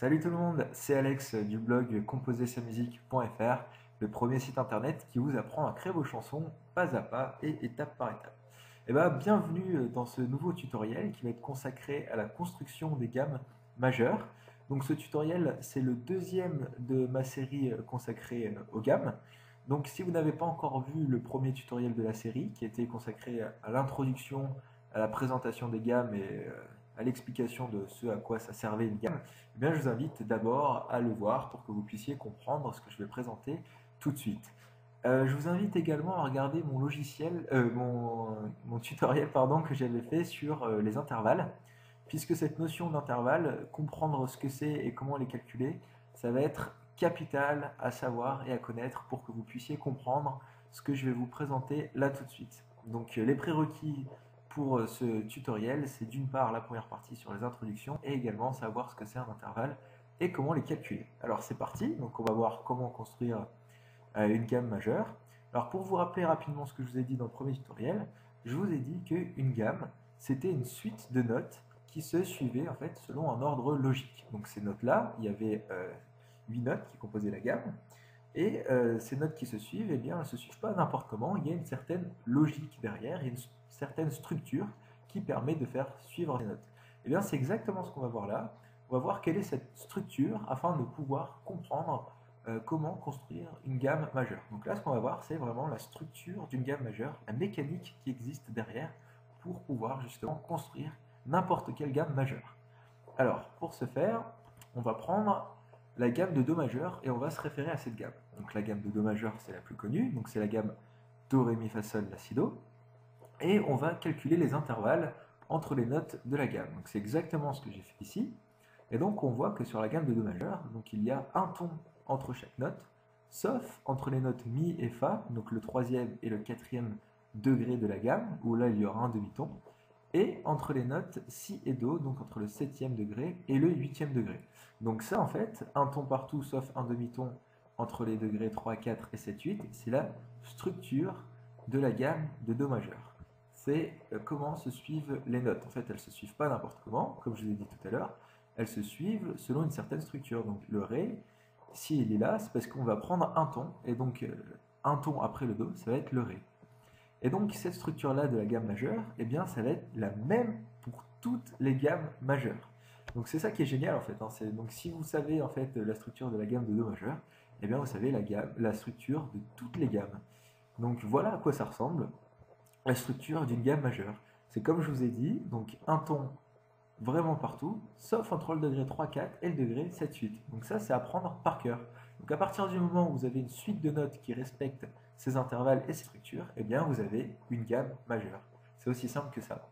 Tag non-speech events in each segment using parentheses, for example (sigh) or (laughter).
Salut tout le monde, c'est Alex du blog composersamusique.fr, le premier site internet qui vous apprend à créer vos chansons pas à pas et étape par étape. Et bah, bienvenue dans ce nouveau tutoriel qui va être consacré à la construction des gammes majeures. Donc ce tutoriel, c'est le deuxième de ma série consacrée aux gammes. Donc si vous n'avez pas encore vu le premier tutoriel de la série, qui était consacré à l'introduction, à la présentation des gammes et euh, à l'explication de ce à quoi ça servait une gamme, eh bien, je vous invite d'abord à le voir pour que vous puissiez comprendre ce que je vais présenter tout de suite. Euh, je vous invite également à regarder mon logiciel, euh, mon, tutoriel pardon, que j'avais fait sur euh, les intervalles, puisque cette notion d'intervalle, comprendre ce que c'est et comment les calculer, ça va être capital à savoir et à connaître pour que vous puissiez comprendre ce que je vais vous présenter là tout de suite. Donc les prérequis pour euh, ce tutoriel, c'est d'une part la première partie sur les introductions et également savoir ce que c'est un intervalle et comment les calculer. Alors c'est parti, donc on va voir comment construire euh, une gamme majeure. Alors pour vous rappeler rapidement ce que je vous ai dit dans le premier tutoriel, je vous ai dit qu'une gamme, c'était une suite de notes qui se suivaient en fait selon un ordre logique. Donc ces notes-là, il y avait euh, 8 notes qui composaient la gamme, et euh, ces notes qui se suivent, eh bien, elles ne se suivent pas n'importe comment, il y a une certaine logique derrière, il y a une certaine structure qui permet de faire suivre les notes. Eh bien, c'est exactement ce qu'on va voir là. On va voir quelle est cette structure afin de pouvoir comprendre euh, comment construire une gamme majeure. Donc là, ce qu'on va voir, c'est vraiment la structure d'une gamme majeure, la mécanique qui existe derrière pour pouvoir justement construire n'importe quelle gamme majeure. Alors, pour ce faire, on va prendre la gamme de Do majeur et on va se référer à cette gamme. Donc la gamme de Do majeur, c'est la plus connue, donc c'est la gamme Do, Ré, Mi, Fa, Sol, La, Si, Do et on va calculer les intervalles entre les notes de la gamme. C'est exactement ce que j'ai fait ici. Et donc on voit que sur la gamme de Do majeur, il y a un ton entre chaque note, sauf entre les notes Mi et Fa, donc le troisième et le quatrième degré de la gamme, où là il y aura un demi-ton, et entre les notes Si et Do, donc entre le septième degré et le huitième degré. Donc ça en fait, un ton partout sauf un demi-ton entre les degrés 3, 4 et 7, 8, c'est la structure de la gamme de Do majeur c'est euh, comment se suivent les notes. En fait, elles ne se suivent pas n'importe comment, comme je vous ai dit tout à l'heure, elles se suivent selon une certaine structure. Donc le Ré, s'il est là, c'est parce qu'on va prendre un ton, et donc euh, un ton après le Do, ça va être le Ré. Et donc cette structure-là de la gamme majeure, eh bien ça va être la même pour toutes les gammes majeures. Donc c'est ça qui est génial en fait. Hein. Donc si vous savez en fait la structure de la gamme de Do majeur, eh bien vous savez la, gamme, la structure de toutes les gammes. Donc voilà à quoi ça ressemble la structure d'une gamme majeure. C'est comme je vous ai dit, donc un ton vraiment partout, sauf entre le degré 3-4 et le degré 7-8. Donc ça, c'est à prendre par cœur. Donc à partir du moment où vous avez une suite de notes qui respectent ces intervalles et ces structures, eh bien vous avez une gamme majeure. C'est aussi simple que ça.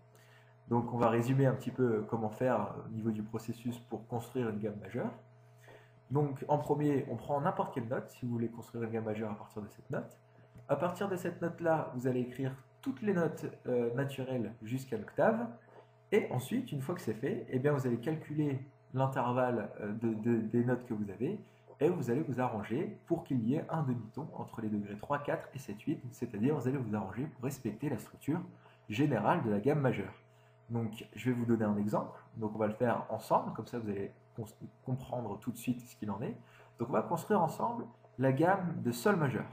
Donc on va résumer un petit peu comment faire au niveau du processus pour construire une gamme majeure. Donc en premier, on prend n'importe quelle note si vous voulez construire une gamme majeure à partir de cette note. À partir de cette note-là, vous allez écrire toutes les notes euh, naturelles jusqu'à l'octave. Et ensuite, une fois que c'est fait, eh bien, vous allez calculer l'intervalle euh, de, des notes que vous avez et vous allez vous arranger pour qu'il y ait un demi-ton entre les degrés 3, 4 et 7, 8. C'est-à-dire, vous allez vous arranger pour respecter la structure générale de la gamme majeure. Donc, je vais vous donner un exemple. Donc, on va le faire ensemble, comme ça vous allez comprendre tout de suite ce qu'il en est. Donc, on va construire ensemble la gamme de Sol majeur.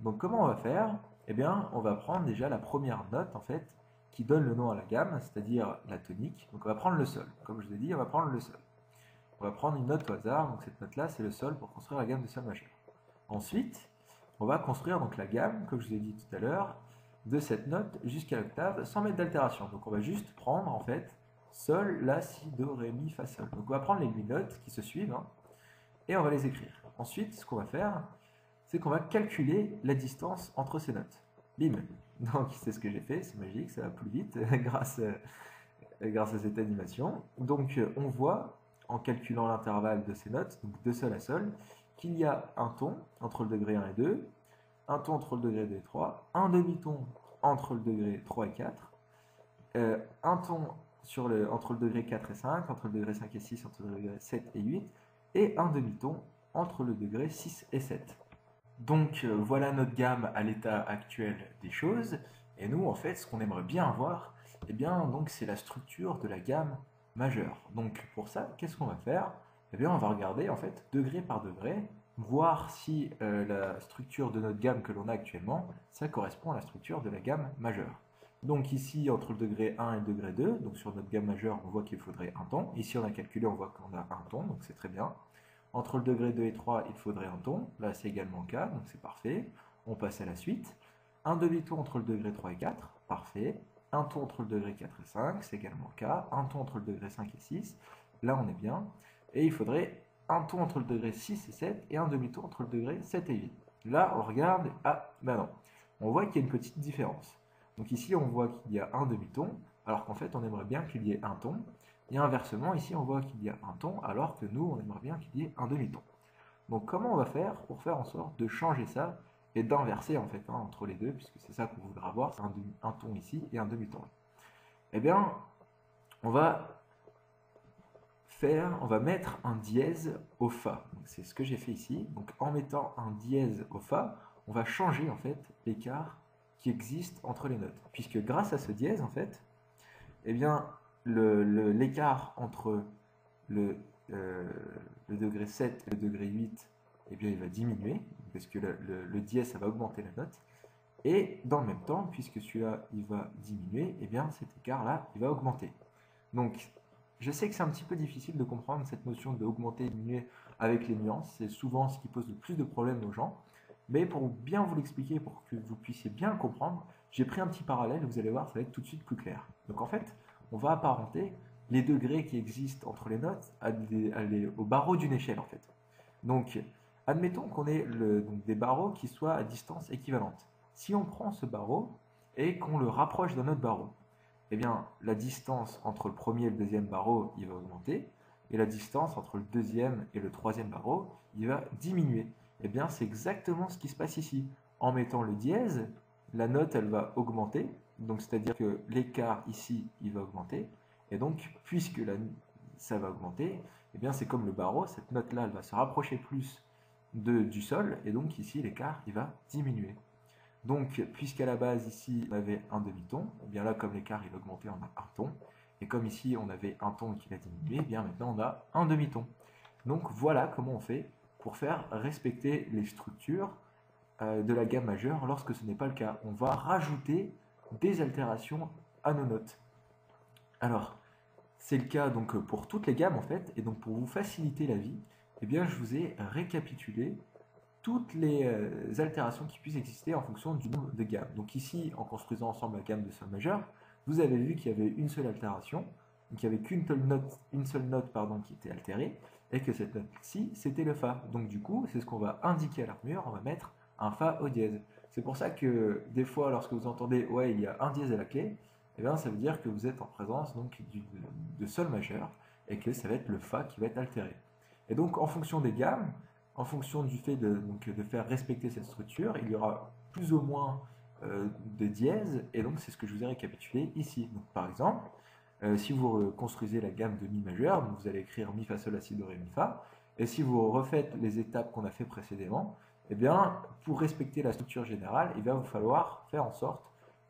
Donc, comment on va faire? Eh bien, on va prendre déjà la première note, en fait, qui donne le nom à la gamme, c'est-à-dire la tonique. Donc on va prendre le sol. Comme je vous ai dit, on va prendre le sol. On va prendre une note au hasard, donc cette note-là, c'est le sol pour construire la gamme de sol majeur. Ensuite, on va construire donc la gamme, comme je vous ai dit tout à l'heure, de cette note jusqu'à l'octave sans mettre d'altération. Donc on va juste prendre en fait Sol, La, Si, Do, Ré, Mi, Fa, Sol. Donc on va prendre les 8 notes qui se suivent hein, et on va les écrire. Ensuite, ce qu'on va faire, c'est qu'on va calculer la distance entre ces notes. Bim (laughs) Donc c'est ce que j'ai fait, c'est magique, ça va plus vite (laughs) grâce, euh, grâce à cette animation. Donc euh, on voit, en calculant l'intervalle de ces notes, donc de sol à sol, qu'il y a un ton entre le degré 1 et 2, un ton entre le degré 2 et 3, un demi-ton entre le degré 3 et 4, euh, un ton entre le degré 4 et 5, entre le degré 5 et 6, entre le degré 7 et 8, et un demi-ton entre le degré 6 et 7. Donc euh, voilà notre gamme à l'état actuel des choses. Et nous, en fait, ce qu'on aimerait bien avoir, eh bien, donc c'est la structure de la gamme majeure. Donc pour ça, qu'est-ce qu'on va faire? Eh bien on va regarder en fait degré par degré, voir si euh, la structure de notre gamme que l'on a actuellement, ça correspond à la structure de la gamme majeure. Donc ici, entre le degré 1 et le degré 2, donc sur notre gamme majeure, on voit qu'il faudrait un ton. Ici, on a calculé, on voit qu'on a un ton, donc c'est très bien. Entre le degré 2 et 3, il faudrait un ton. Là, c'est également le cas, donc c'est parfait. On passe à la suite. Un demi-ton entre le degré 3 et 4, parfait. Un ton entre le degré 4 et 5, c'est également le cas. Un ton entre le degré 5 et 6, là on est bien. Et il faudrait un ton entre le degré 6 et 7 et un demi-ton entre le degré 7 et 8. Là, on regarde, ah, ben non. On voit qu'il y a une petite différence. Donc ici, on voit qu'il y a un demi-ton, alors qu'en fait, on aimerait bien qu'il y ait un ton. Et inversement, ici, on voit qu'il y a un ton, alors que nous, on aimerait bien qu'il y ait un demi-ton. Donc comment on va faire pour faire en sorte de changer ça et d'inverser en fait hein, entre les deux, puisque c'est ça qu'on voudra avoir, c'est un, ton ici et un demi-ton. Eh bien, on va faire, on va mettre un dièse au fa. C'est ce que j'ai fait ici. Donc en mettant un dièse au fa, on va changer en fait l'écart qui existe entre les notes. Puisque grâce à ce dièse, en fait, eh bien, l'écart entre le, euh, le, degré 7 et le degré 8, eh bien, il va diminuer, parce que le, dièse, va augmenter la note. Et dans le même temps, puisque celui-là, il va diminuer, eh bien, cet écart-là, il va augmenter. Donc, je sais que c'est un petit peu difficile de comprendre cette notion d'augmenter et diminuer avec les nuances. C'est souvent ce qui pose le plus de problèmes aux gens. Mais pour bien vous l'expliquer, pour que vous puissiez bien comprendre, j'ai pris un petit parallèle, vous allez voir, ça va être tout de suite plus clair. Donc en fait, on va apparenter les degrés qui existent entre les notes à au barreau d'une échelle en fait. Donc, admettons qu'on ait des barreaux qui soient à distance équivalente. Si on prend ce barreau et qu'on le rapproche d'un autre barreau, eh bien, la distance entre le premier et le deuxième barreau, il va augmenter, et la distance entre le deuxième et le troisième barreau, il va diminuer. Eh bien, c'est exactement ce qui se passe ici. En mettant le dièse, la note, elle va augmenter. Donc, c'est-à-dire que l'écart ici, il va augmenter. Et donc, puisque ça va augmenter, eh bien, c'est comme le barreau. Cette note-là, va se rapprocher plus du sol. Et donc, ici, l'écart, il va diminuer. Donc, puisqu'à la base, ici, on avait un demi-ton, eh bien là, comme l'écart, il a augmenté, on a un ton. Et comme ici, on avait un ton qui a diminué, eh bien maintenant, on a un demi-ton. Donc, voilà comment on fait pour faire respecter les structures euh, de la gamme majeure lorsque ce n'est pas le cas. On va rajouter des altérations à nos notes. Alors, c'est le cas donc pour toutes les gammes en fait, et donc pour vous faciliter la vie, eh bien je vous ai récapitulé toutes les euh, altérations qui puissent exister en fonction du nombre de gammes. Donc ici, en construisant ensemble la gamme de sol majeur, vous avez vu qu'il y avait une seule altération, donc il n'y avait qu'une seule note, une seule note pardon, qui était altérée, et que cette note-ci, c'était le Fa. Donc du coup, c'est ce qu'on va indiquer à l'armure, on va mettre un Fa au dièse. C'est pour ça que des fois, lorsque vous entendez « ouais, il y a un dièse à la clé », eh bien, ça veut dire que vous êtes en présence donc, de Sol majeur, et que ça va être le Fa qui va être altéré. Et donc, en fonction des gammes, en fonction du fait de, faire respecter cette structure, il y aura plus ou moins euh, de dièses, et donc c'est ce que je vous ai récapitulé ici. Par exemple, euh, si vous construisez la gamme de Mi majeur, vous allez écrire Mi Fa Sol La Si Do Ré Mi Fa. Et si vous refaites les étapes qu'on a fait précédemment, eh bien, pour respecter la structure générale, il va vous falloir faire en sorte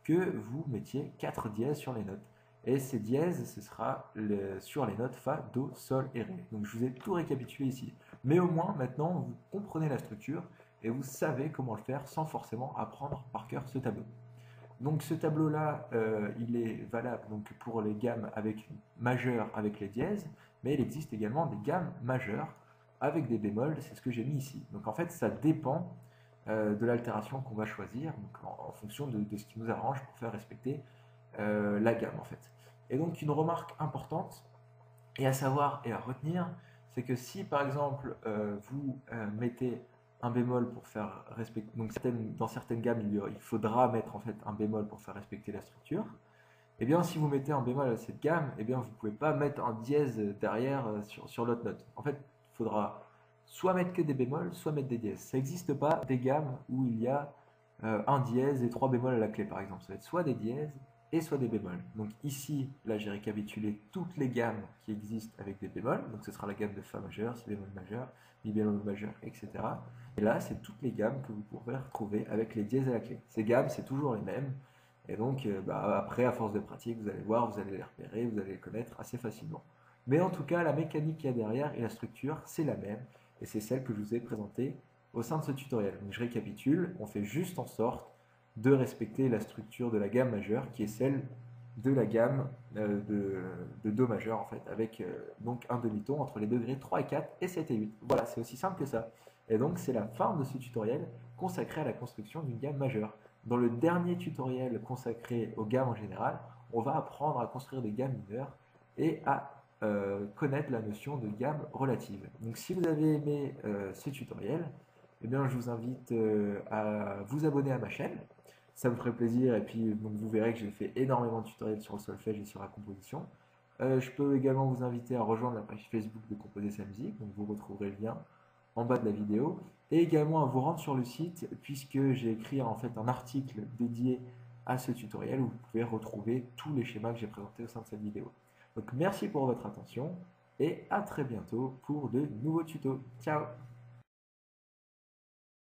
que vous mettiez 4 dièses sur les notes. Et ces dièses, ce sera sur les notes Fa, Do, Sol et Ré. Donc je vous ai tout récapitulé ici. Mais au moins, maintenant, vous comprenez la structure et vous savez comment le faire sans forcément apprendre par cœur ce tableau. Donc ce tableau-là, euh, il est valable donc, pour les gammes avec majeures avec les dièses, mais il existe également des gammes majeures avec des bémols, c'est ce que j'ai mis ici. Donc en fait, ça dépend euh, de l'altération qu'on va choisir, en, fonction de, ce qui nous arrange pour faire respecter la gamme en fait. Et donc une remarque importante, et à savoir et à retenir, c'est que si par exemple vous mettez un bémol pour faire respecter. Donc dans certaines gammes, il, il, faudra mettre en fait un bémol pour faire respecter la structure. Et eh bien, si vous mettez un bémol à cette gamme, et eh bien, vous ne pouvez pas mettre un dièse derrière euh, sur, l'autre note. En fait, il faudra soit mettre que des bémols, soit mettre des dièses. Ça n'existe pas des gammes où il y a euh, un dièse et trois bémols à la clé, par exemple. Ça va être soit des dièses et soit des bémols. Donc ici, là, j'ai récapitulé toutes les gammes qui existent avec des bémols. Donc ce sera la gamme de Fa majeur, Si bémol majeur, Mi bémol majeur, etc. Et là, c'est toutes les gammes que vous pourrez retrouver avec les dièses à la clé. Ces gammes, c'est toujours les mêmes. Et donc, euh, bah, après, à force de pratique, vous allez voir, vous allez les repérer, vous allez les connaître assez facilement. Mais en tout cas, la mécanique qu'il y a derrière et la structure, c'est la même. Et c'est celle que je vous ai présentée au sein de ce tutoriel. Donc je récapitule, on fait juste en sorte de respecter la structure de la gamme majeure qui est celle de la gamme euh, de, Do majeur en fait, avec euh, donc un demi-ton entre les degrés 3 et 4 et 7 et 8. Voilà, c'est aussi simple que ça. Et donc c'est la fin de ce tutoriel consacré à la construction d'une gamme majeure. Dans le dernier tutoriel consacré aux gammes en général, on va apprendre à construire des gammes mineures et à euh, connaître la notion de gamme relative. Donc si vous avez aimé ce tutoriel, eh bien, je vous invite à vous abonner à ma chaîne ça me ferait plaisir. Et puis, donc, vous verrez que j'ai fait énormément de tutoriels sur le solfège et sur la composition. Euh, je peux également vous inviter à rejoindre la page Facebook de Composer sa musique. Donc, vous retrouverez le lien en bas de la vidéo. Et également à vous rendre sur le site, puisque j'ai écrit en fait un article dédié à ce tutoriel où vous pouvez retrouver tous les schémas que j'ai présentés au sein de cette vidéo. Donc, merci pour votre attention et à très bientôt pour de nouveaux tutos. Ciao